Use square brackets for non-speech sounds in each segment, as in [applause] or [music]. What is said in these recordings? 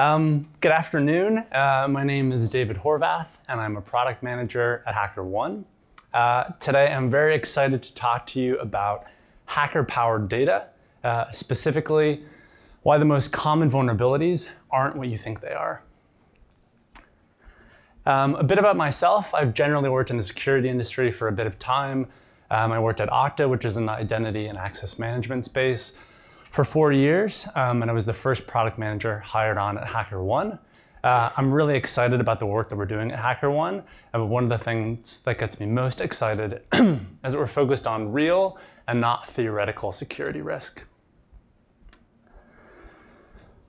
Um, good afternoon. Uh, my name is David Horvath, and I'm a product manager at HackerOne. Uh, today, I'm very excited to talk to you about hacker-powered data, uh, specifically why the most common vulnerabilities aren't what you think they are. Um, a bit about myself. I've generally worked in the security industry for a bit of time. Um, I worked at Okta, which is the identity and access management space, for four years, um, and I was the first product manager hired on at HackerOne. Uh, I'm really excited about the work that we're doing at HackerOne. And one of the things that gets me most excited [clears throat] is that we're focused on real and not theoretical security risk.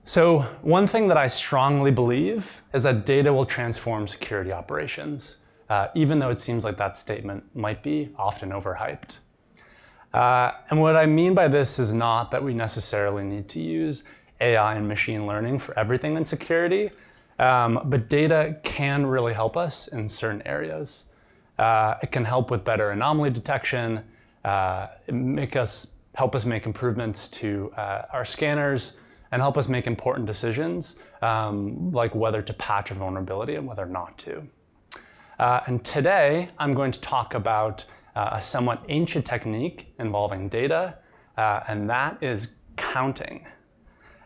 So one thing that I strongly believe is that data will transform security operations, uh, even though it seems like that statement might be often overhyped. Uh, and what I mean by this is not that we necessarily need to use AI and machine learning for everything in security, um, but data can really help us in certain areas. Uh, it can help with better anomaly detection, uh, make us help us make improvements to uh, our scanners, and help us make important decisions, um, like whether to patch a vulnerability and whether not to. Uh, and today, I'm going to talk about uh, a somewhat ancient technique involving data, uh, and that is counting.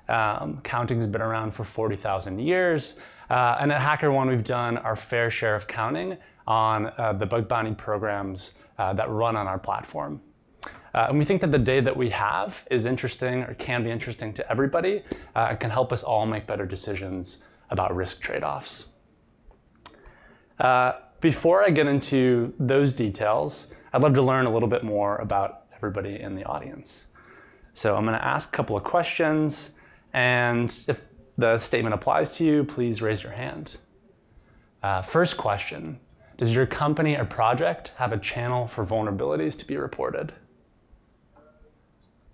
Um, counting has been around for 40,000 years, uh, and at HackerOne, we've done our fair share of counting on uh, the bug bounty programs uh, that run on our platform. Uh, and we think that the data that we have is interesting or can be interesting to everybody and can help us all make better decisions about risk trade-offs. Uh, before I get into those details, I'd love to learn a little bit more about everybody in the audience. So I'm going to ask a couple of questions, and if the statement applies to you, please raise your hand. Uh, first question, does your company or project have a channel for vulnerabilities to be reported?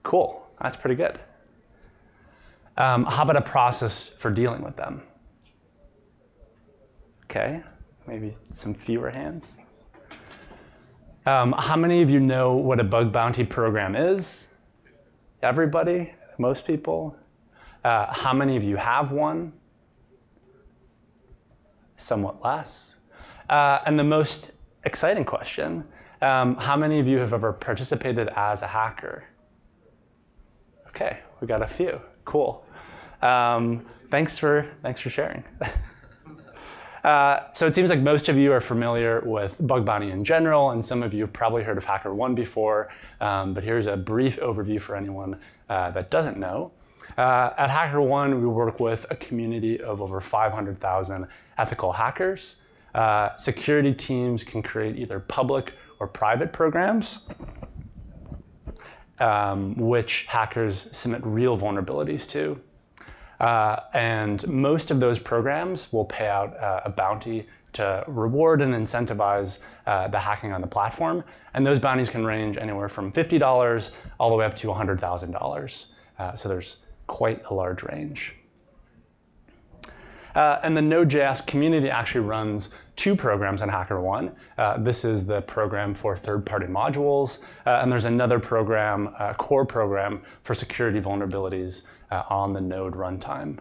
Cool, that's pretty good. Um, how about a process for dealing with them? Okay, maybe some fewer hands. Um, how many of you know what a bug bounty program is? Everybody? Most people? Uh, how many of you have one? Somewhat less. Uh, and the most exciting question, um, how many of you have ever participated as a hacker? Okay, we got a few. Cool. Um, thanks for thanks for sharing. [laughs] uh, so it seems like most of you are familiar with bug bounty in general, and some of you have probably heard of HackerOne before. Um, but here's a brief overview for anyone uh, that doesn't know. Uh, at HackerOne, we work with a community of over 500,000 ethical hackers. Uh, security teams can create either public or private programs um, which hackers submit real vulnerabilities to. Uh, and most of those programs will pay out uh, a bounty to reward and incentivize uh, the hacking on the platform. And those bounties can range anywhere from $50 all the way up to $100,000. Uh, so there's quite a large range. Uh, and the Node.js community actually runs two programs on HackerOne. Uh, this is the program for third-party modules, uh, and there's another program, a core program for security vulnerabilities uh, on the Node runtime.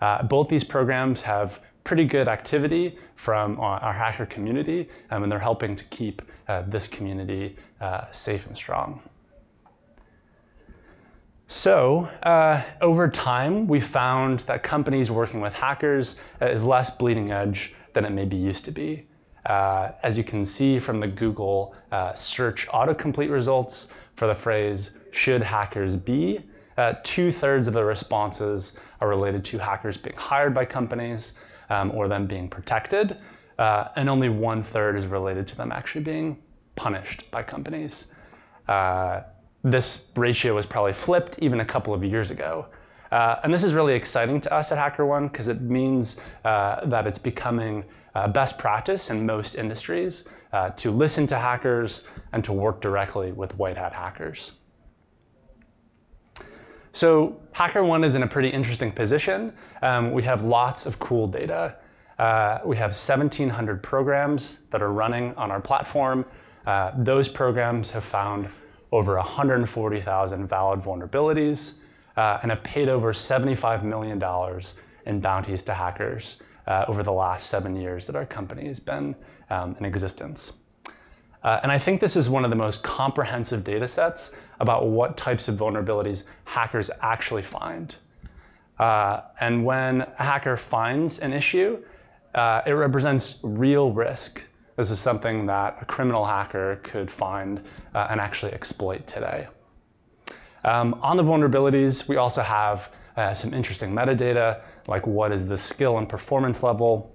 Uh, both these programs have pretty good activity from our hacker community, um, and they're helping to keep uh, this community safe and strong. So uh, over time, we found that companies working with hackers uh, is less bleeding edge than it maybe used to be. Uh, as you can see from the Google uh, search autocomplete results for the phrase, should hackers be, uh, two-thirds of the responses are related to hackers being hired by companies um, or them being protected, uh, and only one-third is related to them actually being punished by companies this ratio was probably flipped even a couple of years ago. Uh, and this is really exciting to us at HackerOne because it means uh, that it's becoming uh, best practice in most industries uh, to listen to hackers and to work directly with white hat hackers. So HackerOne is in a pretty interesting position. Um, we have lots of cool data. Uh, we have 1,700 programs that are running on our platform. Uh, those programs have found over 140,000 valid vulnerabilities, uh, and have paid over $75 million in bounties to hackers uh, over the last seven years that our company has been um, in existence. Uh, and I think this is one of the most comprehensive data sets about what types of vulnerabilities hackers actually find. Uh, and when a hacker finds an issue, uh, it represents real risk. This is something that a criminal hacker could find uh, and actually exploit today. Um, on the vulnerabilities, we also have uh, some interesting metadata, like what is the skill and performance level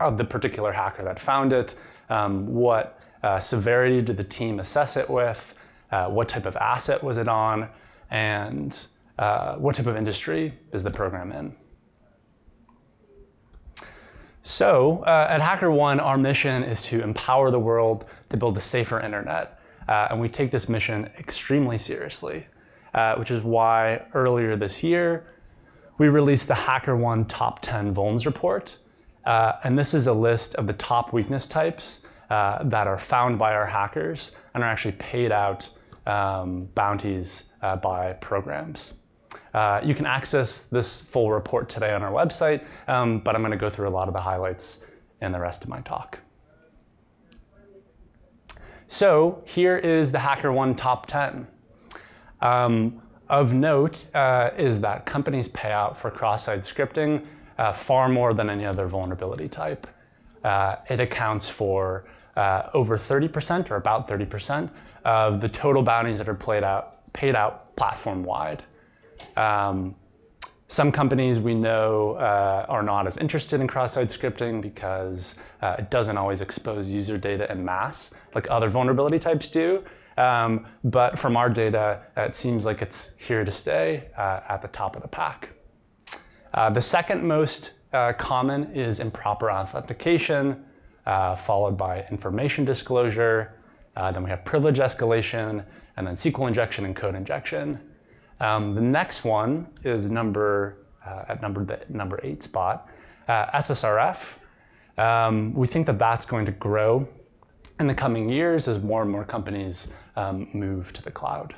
of the particular hacker that found it, um, what uh, severity did the team assess it with, uh, what type of asset was it on, and uh, what type of industry is the program in. So uh, at HackerOne, our mission is to empower the world to build a safer internet. Uh, and we take this mission extremely seriously uh, which is why earlier this year, we released the HackerOne Top 10 Vulns Report. And this is a list of the top weakness types uh, that are found by our hackers and are actually paid out um, bounties uh, by programs. Uh, you can access this full report today on our website, um, but I'm going to go through a lot of the highlights in the rest of my talk. So here is the HackerOne Top 10. Um, of note uh, is that companies pay out for cross-site scripting uh, far more than any other vulnerability type. Uh, it accounts for uh, over 30% or about 30% of the total bounties that are played out, paid out platform-wide. Um, some companies we know uh, are not as interested in cross-site scripting because uh, it doesn't always expose user data in mass like other vulnerability types do. Um, but from our data, it seems like it's here to stay uh, at the top of the pack. Uh, the second most uh, common is improper authentication, uh, followed by information disclosure. Uh, then we have privilege escalation, and then SQL injection and code injection. Um, the next one is number uh, at number the number eight spot, SSRF. Um, we think that that's going to grow in the coming years as more and more companies um, move to the cloud.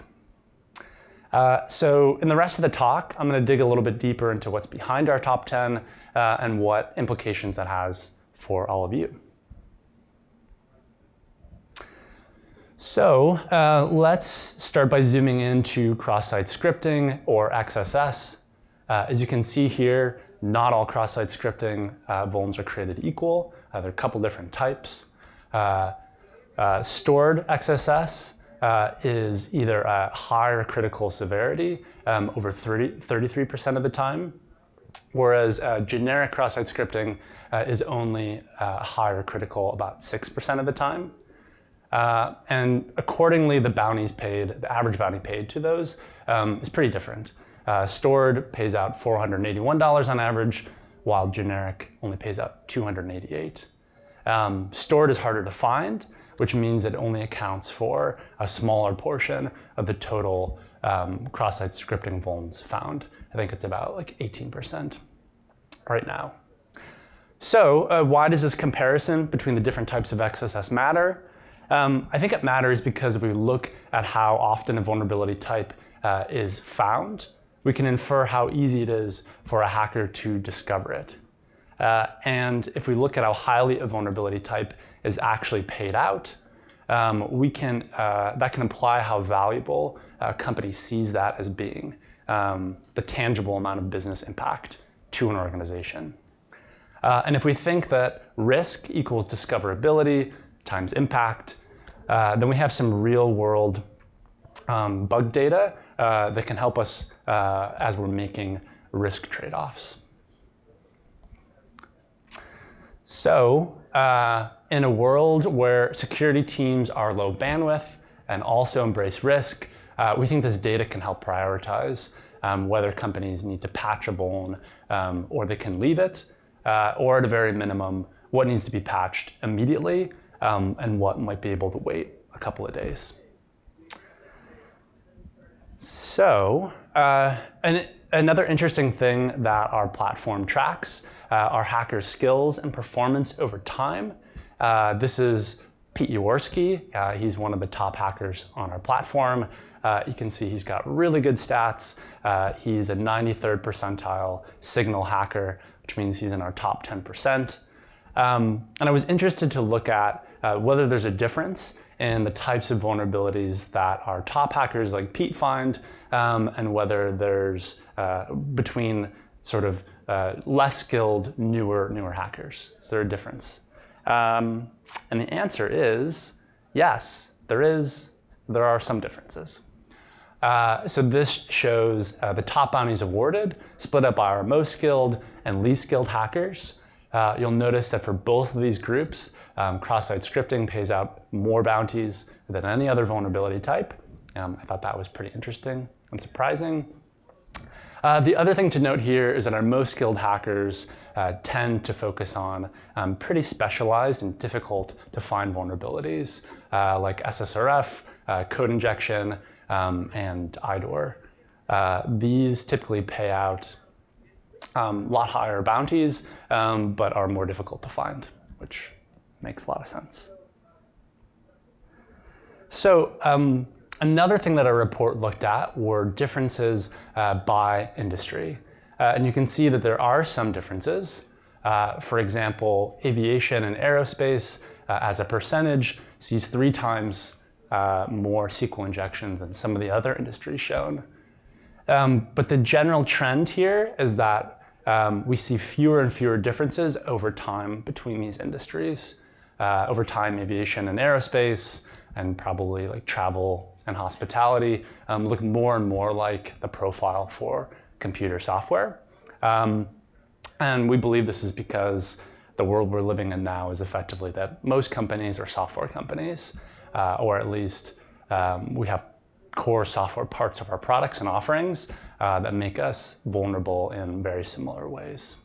Uh, so in the rest of the talk, I'm going to dig a little bit deeper into what's behind our top 10 uh, and what implications that has for all of you. So uh, let's start by zooming into cross-site scripting or XSS. Uh, as you can see here, not all cross-site scripting uh, vulns are created equal. Uh, there are a couple different types. Uh, stored XSS uh, is either a higher critical severity, um, over 30, 33% of the time, whereas uh, generic cross-site scripting uh, is only uh, higher critical about 6% of the time. Uh, and accordingly, the bounties paid, the average bounty paid to those um, is pretty different. stored pays out $481 on average, while generic only pays out 288. Um, stored is harder to find, which means it only accounts for a smaller portion of the total um, cross-site scripting vulns found. I think it's about like 18% right now. So uh, why does this comparison between the different types of XSS matter? Um, I think it matters because if we look at how often a vulnerability type uh, is found, we can infer how easy it is for a hacker to discover it. Uh, and if we look at how highly a vulnerability type is actually paid out, um, we can, uh, that can imply how valuable a company sees that as being um, the tangible amount of business impact to an organization. Uh, and if we think that risk equals discoverability times impact, uh, then we have some real world um, bug data uh, that can help us uh, as we're making risk trade-offs. So uh, in a world where security teams are low bandwidth and also embrace risk, uh, we think this data can help prioritize um, whether companies need to patch a vuln um, or they can leave it, uh, or at a very minimum, what needs to be patched immediately um, and what might be able to wait a couple of days. So, uh, and another interesting thing that our platform tracks uh, are hackers' skills and performance over time. Uh, this is Pete Yaworski. Uh, he's one of the top hackers on our platform. uh, you can see he's got really good stats. Uh, he's a 93rd percentile signal hacker, which means he's in our top 10%. Um, and I was interested to look at uh, whether there's a difference in the types of vulnerabilities that our top hackers like Pete find, um, and whether there's uh, between sort of uh, less skilled, newer, newer hackers. Is there a difference? Um, and the answer is yes, there is. There are some differences. Uh, so this shows uh, the top bounties awarded, split up by our most skilled and least skilled hackers. Uh, you'll notice that for both of these groups, um, cross-site scripting pays out more bounties than any other vulnerability type. Um, I thought that was pretty interesting and surprising. Uh, the other thing to note here is that our most skilled hackers uh, tend to focus on um, pretty specialized and difficult to find vulnerabilities uh, like SSRF, uh, code injection, um, and IDOR. Uh, these typically pay out a um, lot higher bounties, um, but are more difficult to find, which makes a lot of sense. So um, another thing that our report looked at were differences uh, by industry. Uh, and you can see that there are some differences. Uh, for example, aviation and aerospace uh, as a percentage sees three times uh, more SQL injections than some of the other industries shown. Um, but the general trend here is that um, we see fewer and fewer differences over time between these industries. Uh, over time, aviation and aerospace, and probably like travel and hospitality um, look more and more like the profile for computer software. Um, and we believe this is because the world we're living in now is effectively that most companies are software companies, uh, or at least um, we have core software parts of our products and offerings uh, that make us vulnerable in very similar ways.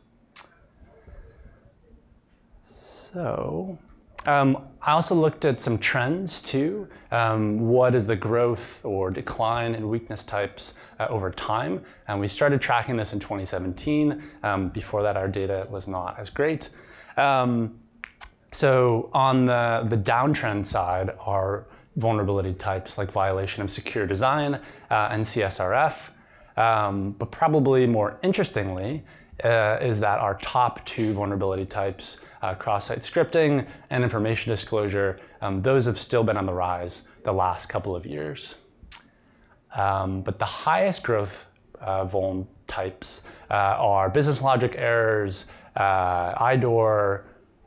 So um, I also looked at some trends too. Um, what is the growth or decline in weakness types uh, over time? And we started tracking this in 2017. Um, before that, our data was not as great. Um, so on the, the downtrend side are vulnerability types like violation of secure design uh, and CSRF. Um, but probably more interestingly uh, is that our top two vulnerability types uh, cross-site scripting and information disclosure, um, those have still been on the rise the last couple of years. Um, but the highest growth uh, vuln types uh, are business logic errors, uh, IDOR,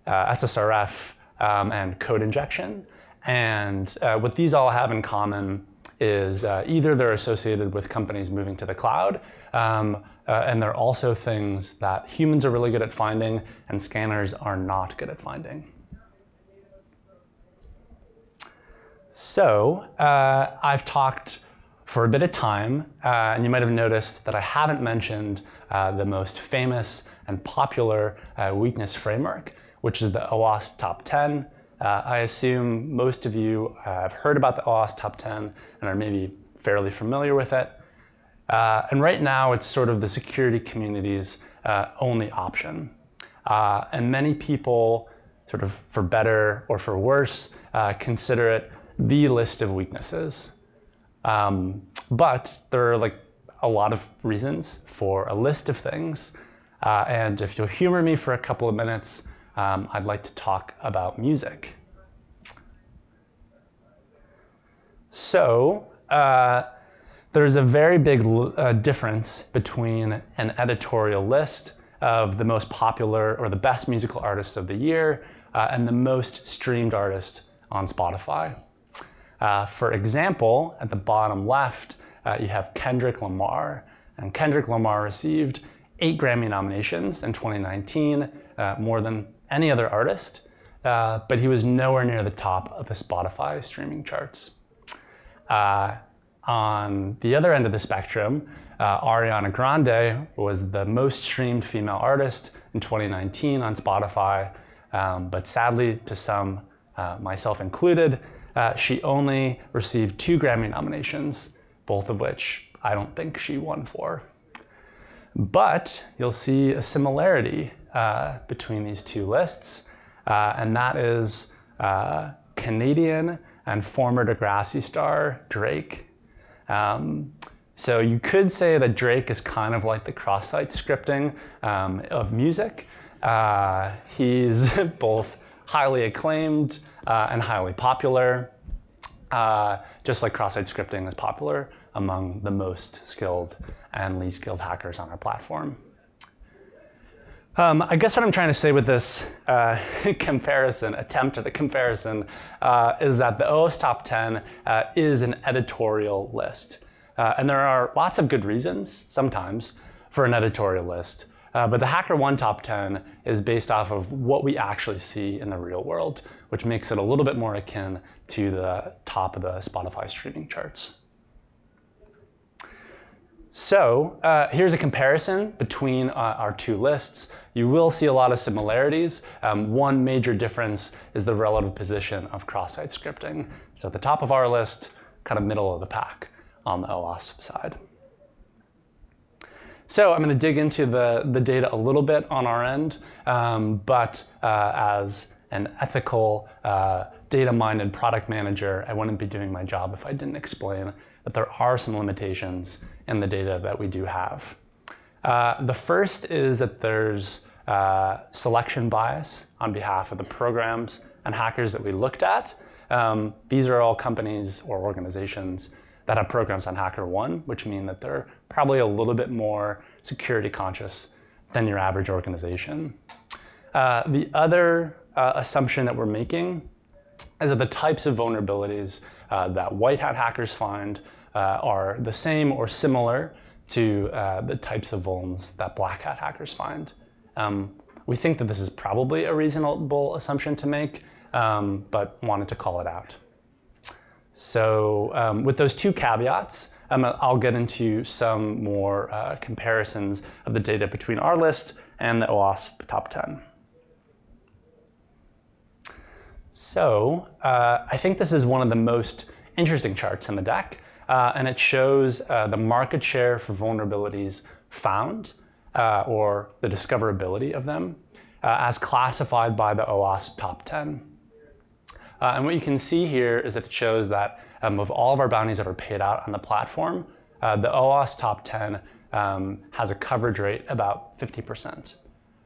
uh, SSRF, um, and code injection. And what these all have in common is either they're associated with companies moving to the cloud, um, uh, and they're also things that humans are really good at finding and scanners are not good at finding. So uh, I've talked for a bit of time, uh, and you might have noticed that I haven't mentioned uh, the most famous and popular uh, weakness framework, which is the OWASP Top 10. Uh, I assume most of you have heard about the OWASP Top 10 and are maybe fairly familiar with it. Uh, and right now, it's sort of the security community's uh, only option. Uh, and many people, sort of for better or for worse, uh, consider it the list of weaknesses. Um, but there are like a lot of reasons for a list of things. Uh, and if you'll humor me for a couple of minutes, um, I'd like to talk about music. So, uh, there's a very big uh, difference between an editorial list of the most popular or the best musical artists of the year uh, and the most streamed artist on Spotify. Uh, for example, at the bottom left, uh, you have Kendrick Lamar. And Kendrick Lamar received eight Grammy nominations in 2019, uh, more than any other artist, uh, but he was nowhere near the top of the Spotify streaming charts. On the other end of the spectrum, uh, Ariana Grande was the most streamed female artist in 2019 on Spotify, um, but sadly, to some, uh, myself included, uh, she only received two Grammy nominations, both of which I don't think she won for. But you'll see a similarity uh, between these two lists, uh, and that is uh, Canadian and former Degrassi star Drake Um, so you could say that Drake is kind of like the cross-site scripting um, of music. Uh, he's [laughs] both highly acclaimed uh, and highly popular, uh, just like cross-site scripting is popular among the most skilled and least skilled hackers on our platform. Um, I guess what I'm trying to say with this uh, [laughs] comparison, attempt at a comparison, uh, is that the OWASP Top 10 uh, is an editorial list. Uh, and there are lots of good reasons, sometimes, for an editorial list. Uh, but the HackerOne Top 10 is based off of what we actually see in the real world, which makes it a little bit more akin to the top of the Spotify streaming charts. So uh, here's a comparison between uh, our two lists. You will see a lot of similarities. Um, one major difference is the relative position of cross-site scripting. So at the top of our list, kind of middle of the pack on the OWASP side. So I'm going to dig into the, the data a little bit on our end, um, but uh, as an ethical, uh, data-minded product manager, I wouldn't be doing my job if I didn't explain that there are some limitations in the data that we do have. Uh, the first is that there's uh, selection bias on behalf of the programs and hackers that we looked at. Um, these are all companies or organizations that have programs on HackerOne, which mean that they're probably a little bit more security conscious than your average organization. Uh, the other uh, assumption that we're making that the types of vulnerabilities uh, that white hat hackers find uh, are the same or similar to uh, the types of vulns that black hat hackers find. Um, we think that this is probably a reasonable assumption to make, um, but wanted to call it out. So um, with those two caveats, um, I'll get into some more uh, comparisons of the data between our list and the OWASP top 10. So uh, I think this is one of the most interesting charts in the deck, uh, and it shows uh, the market share for vulnerabilities found, uh, or the discoverability of them, uh, as classified by the OWASP top 10. Uh, and what you can see here is that it shows that um, of all of our bounties ever paid out on the platform, the OWASP top 10 um, has a coverage rate about 50%.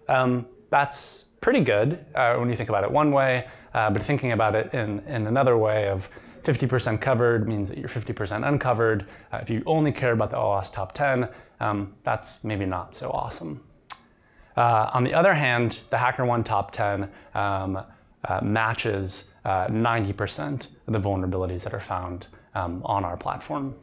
Um, that's pretty good when you think about it one way, uh, but thinking about it in, in another way of 50% covered means that you're 50% uncovered. Uh, if you only care about the OWASP top 10, um, that's maybe not so awesome. Uh, on the other hand, the HackerOne top 10 um, uh, matches 90% uh, of the vulnerabilities that are found um, on our platform.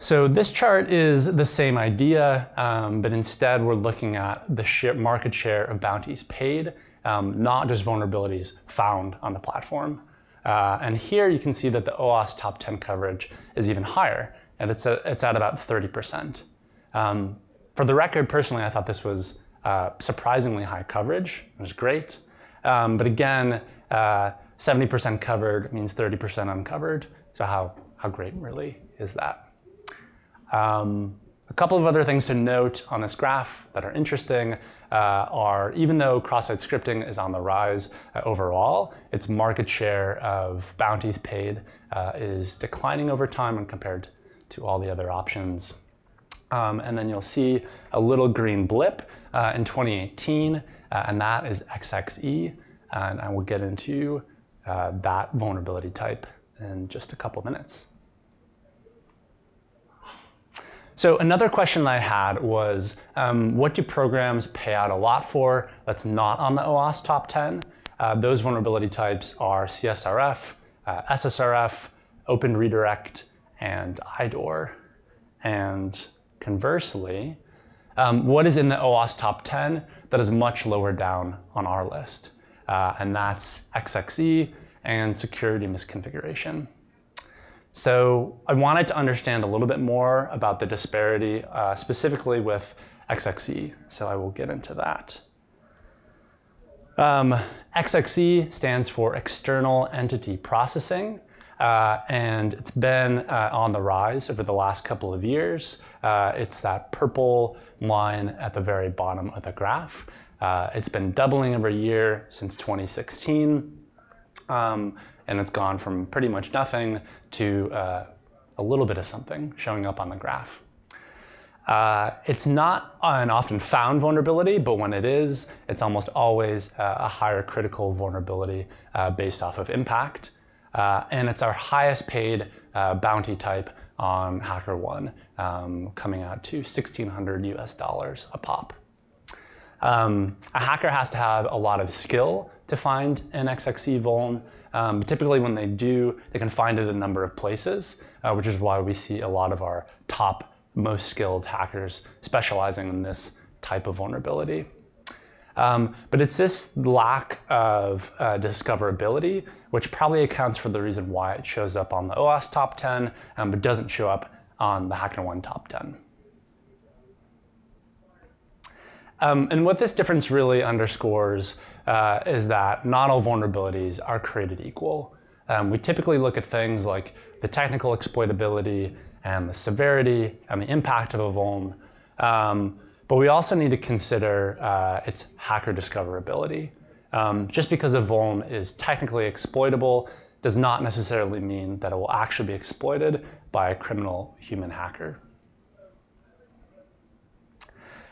So this chart is the same idea, um, but instead we're looking at the share, market share of bounties paid, um, not just vulnerabilities found on the platform. Uh, and here you can see that the OWASP top 10 coverage is even higher, and it's, a, it's at about 30%. Um, for the record, personally, I thought this was uh, surprisingly high coverage. It was great. Um, but again, 70% uh, covered means 30% uncovered. So how, how great really is that? Um, a couple of other things to note on this graph that are interesting uh, are even though cross-site scripting is on the rise uh, overall, its market share of bounties paid uh, is declining over time when compared to all the other options. Um, and then you'll see a little green blip uh, in 2018, uh, and that is XXE. And I will get into uh, that vulnerability type in just a couple minutes. So another question I had was, um, what do programs pay out a lot for that's not on the OWASP top 10? Uh, those vulnerability types are CSRF, uh, SSRF, Open Redirect, and IDOR. And conversely, um, what is in the OWASP top 10 that is much lower down on our list? Uh, and that's XXE and security misconfiguration. So I wanted to understand a little bit more about the disparity, uh, specifically with XXE. So I will get into that. Um, XXE stands for External Entity Processing. Uh, and it's been uh, on the rise over the last couple of years. Uh, it's that purple line at the very bottom of the graph. Uh, it's been doubling every year since 2016. Um, and it's gone from pretty much nothing to uh, a little bit of something showing up on the graph. Uh, it's not an often found vulnerability, but when it is, it's almost always uh, a higher critical vulnerability uh, based off of impact. Uh, and it's our highest paid uh, bounty type on HackerOne, um, coming out to 1,600 US dollars a pop. Um, a hacker has to have a lot of skill to find an XXE vuln. Um, typically when they do, they can find it in a number of places, uh, which is why we see a lot of our top most skilled hackers specializing in this type of vulnerability. Um, but it's this lack of uh, discoverability, which probably accounts for the reason why it shows up on the OWASP top 10, um, but doesn't show up on the HackerOne top 10. Um, and what this difference really underscores uh, is that not all vulnerabilities are created equal. Um, we typically look at things like the technical exploitability and the severity and the impact of a vuln. Um, but we also need to consider uh, its hacker discoverability. Um, just because a vuln is technically exploitable does not necessarily mean that it will actually be exploited by a criminal human hacker.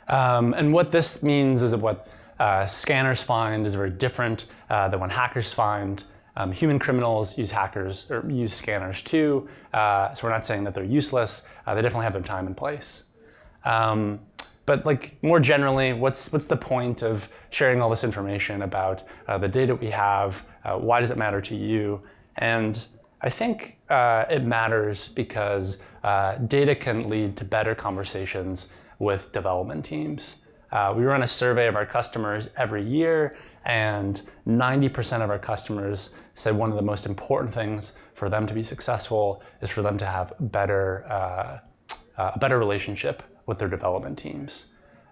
Um, and what this means is that what uh, scanners find is very different uh, than what hackers find. Um, human criminals use hackers or use scanners too, uh, so we're not saying that they're useless. Uh, they definitely have their time and place. Um, but like more generally, what's what's the point of sharing all this information about uh, the data we have? Uh, why does it matter to you? And I think it matters because data can lead to better conversations with development teams. we run a survey of our customers every year, and 90% of our customers said one of the most important things for them to be successful is for them to have better, uh, uh, a better relationship with their development teams.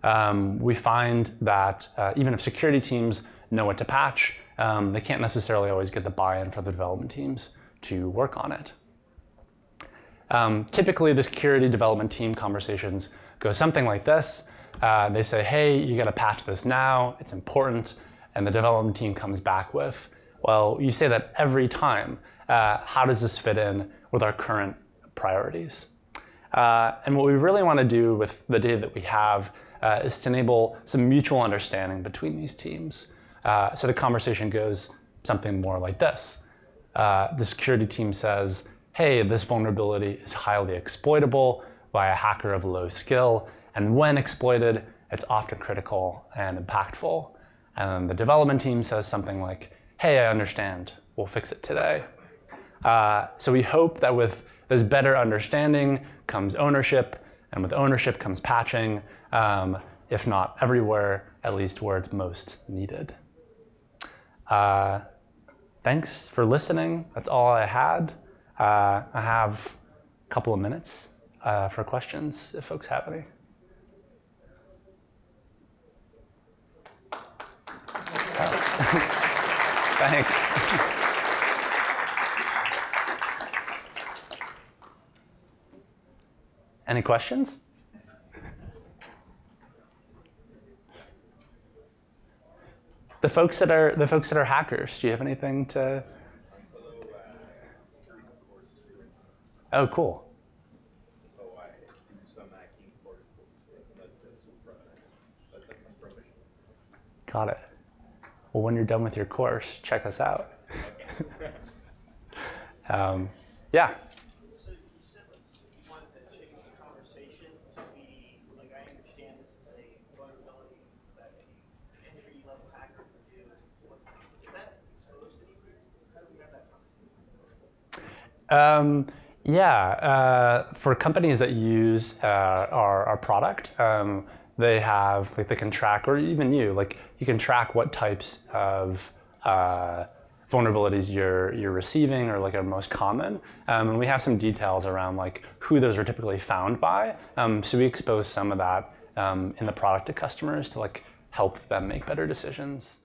Um, we find that uh, even if security teams know what to patch, um, they can't necessarily always get the buy-in for the development teams to work on it. Um, typically, the security development team conversations go something like this. Uh, they say, hey, you got to patch this now. It's important and the development team comes back with, well, you say that every time. Uh, how does this fit in with our current priorities? Uh, and what we really want to do with the data that we have uh, is to enable some mutual understanding between these teams. Uh, so the conversation goes something more like this. Uh, the security team says, hey, this vulnerability is highly exploitable by a hacker of low skill, and when exploited, it's often critical and impactful. And the development team says something like, hey, I understand, we'll fix it today. Uh, so we hope that with this better understanding comes ownership, and with ownership comes patching, um, if not everywhere, at least where it's most needed. Uh, thanks for listening. That's all I had. Uh, I have a couple of minutes uh, for questions if folks have any. [laughs] Thanks. Any questions? The folks that are the folks that are hackers, do you have anything to? Oh, cool. Got it well, when you're done with your course, check us out. [laughs] um, yeah. So you said you wanted to change the conversation to be, like I understand this is a vulnerability that an entry level hacker would do. Is that exposed to you? How do we have that conversation? Um, yeah, uh, for companies that use uh, our, our product, um, they have like they can track or even you like you can track what types of uh, vulnerabilities you're you're receiving or like are most common. Um, and we have some details around like who those are typically found by. Um, so we expose some of that um, in the product to customers to like help them make better decisions